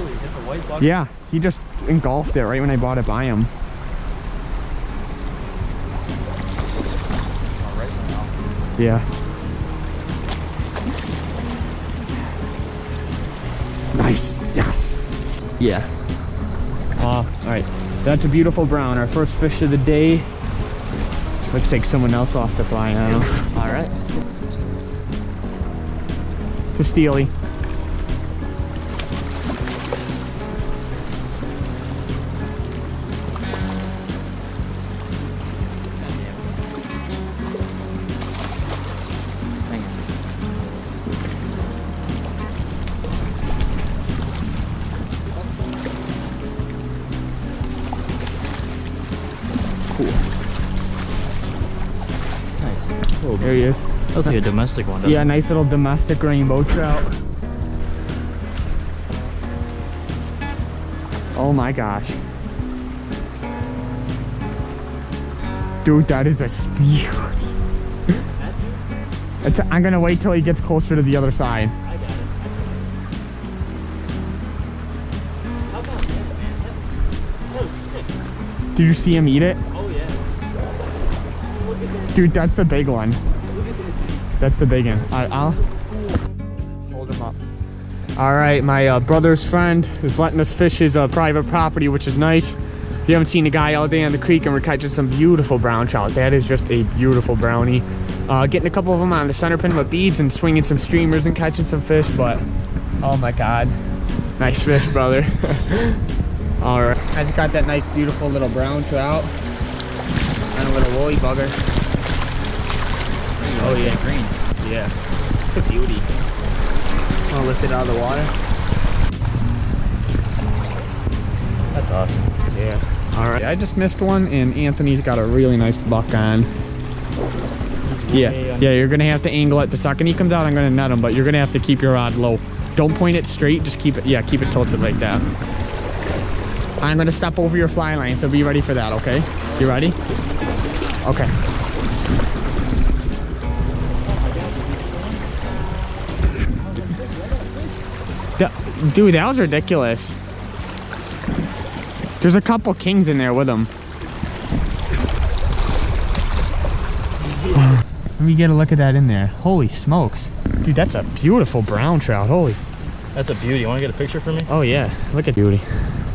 Really? Hit the white bugger? Yeah, he just engulfed it right when I bought it by him. Right now. Yeah. Nice. Yes. Yeah. Uh, all right. That's a beautiful brown. Our first fish of the day. Looks like someone else lost a fly now. All right. To Steely. Nice. Oh, There he is. That's like a domestic one. doesn't Yeah, nice little domestic rainbow trout. Oh my gosh. Dude, that is a speed. It's, I'm gonna wait till he gets closer to the other side. I got it. How about that, man? That was, sick. Did you see him eat it? Oh, Dude, that's the big one. That's the big one. I, I'll hold him up. All right, my uh, brother's friend is letting us fish his uh, private property, which is nice. You haven't seen a guy all day on the creek, and we're catching some beautiful brown trout. That is just a beautiful brownie. Uh, getting a couple of them on the center pin with beads and swinging some streamers and catching some fish, but oh my god, nice fish, brother. all right, I just got that nice, beautiful little brown trout and a little woolly bugger. Oh, yeah. Green. Yeah, it's a beauty. I'll lift it out of the water. That's awesome. Yeah. All right. I just missed one, and Anthony's got a really nice buck on. Yeah. way Yeah, you're gonna have to angle it. The second he comes out, I'm gonna net him, but you're gonna have to keep your rod low. Don't point it straight. Just keep it. Yeah, keep it tilted like that. I'm gonna step over your fly line, so be ready for that. Okay? You ready? Okay. Th- Dude, that was ridiculous. There's a couple kings in there with them. Let me get a look at that in there. Holy smokes. Dude, that's a beautiful brown trout. Holy. That's a beauty. You want to get a picture for me? Oh, yeah. Look at beauty.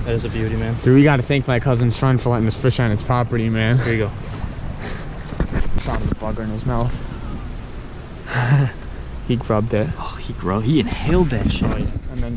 That is a beauty, man. Dude, we got to thank my cousin's friend for letting us fish on his property, man. Here you go. Bugger in his mouth. he grubbed it. Oh, he grow. He inhaled that oh, shit. And then